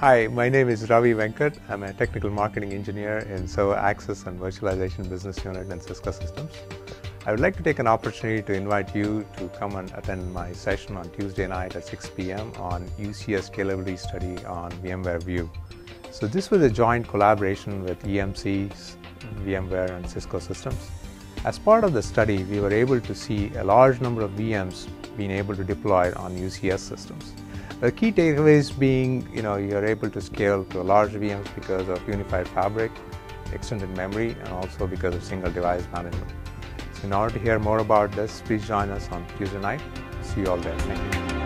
Hi, my name is Ravi Venkat. I'm a technical marketing engineer in Server Access and Virtualization Business Unit in Cisco Systems. I would like to take an opportunity to invite you to come and attend my session on Tuesday night at 6 p.m. on UCS Scalability Study on VMware View. So this was a joint collaboration with EMC, VMware and Cisco Systems. As part of the study, we were able to see a large number of VMs being able to deploy on UCS systems. The key takeaways being, you know, you're able to scale to large VMs because of unified fabric, extended memory, and also because of single device management. So in order to hear more about this, please join us on Tuesday night. See you all there. Thank you.